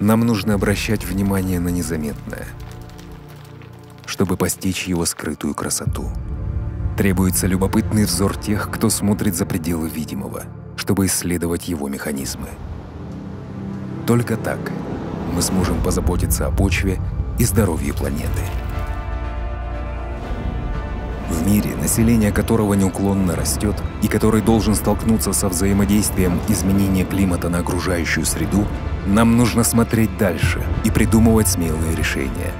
нам нужно обращать внимание на незаметное, чтобы постичь его скрытую красоту. Требуется любопытный взор тех, кто смотрит за пределы видимого, чтобы исследовать его механизмы. Только так мы сможем позаботиться о почве и здоровье планеты. В мире, население которого неуклонно растет и который должен столкнуться со взаимодействием изменения климата на окружающую среду, нам нужно смотреть дальше и придумывать смелые решения.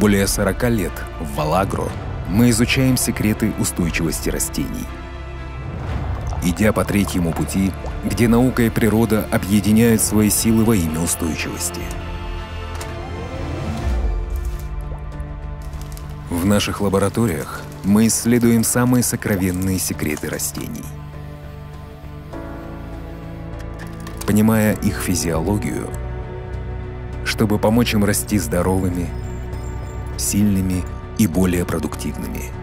Более 40 лет в Валагро мы изучаем секреты устойчивости растений. Идя по третьему пути, где наука и природа объединяют свои силы во имя устойчивости. В наших лабораториях мы исследуем самые сокровенные секреты растений. Понимая их физиологию, чтобы помочь им расти здоровыми, сильными и более продуктивными –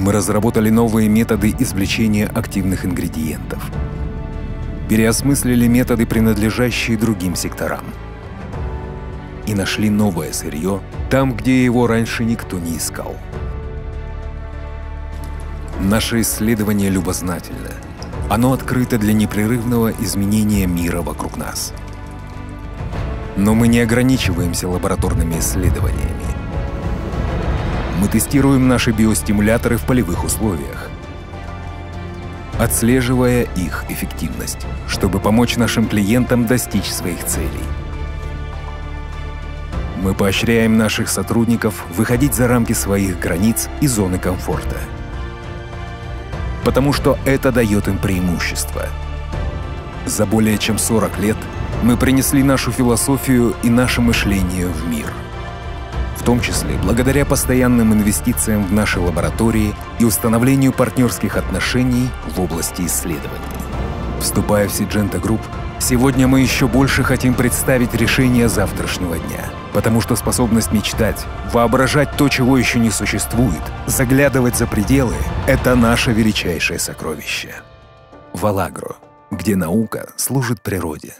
мы разработали новые методы извлечения активных ингредиентов. Переосмыслили методы, принадлежащие другим секторам. И нашли новое сырье там, где его раньше никто не искал. Наше исследование любознательно. Оно открыто для непрерывного изменения мира вокруг нас. Но мы не ограничиваемся лабораторными исследованиями. Мы тестируем наши биостимуляторы в полевых условиях, отслеживая их эффективность, чтобы помочь нашим клиентам достичь своих целей. Мы поощряем наших сотрудников выходить за рамки своих границ и зоны комфорта. Потому что это дает им преимущество. За более чем 40 лет мы принесли нашу философию и наше мышление в мир – в том числе благодаря постоянным инвестициям в наши лаборатории и установлению партнерских отношений в области исследований. Вступая в Syngenta Group, сегодня мы еще больше хотим представить решение завтрашнего дня, потому что способность мечтать, воображать то, чего еще не существует, заглядывать за пределы — это наше величайшее сокровище. Валагро, где наука служит природе.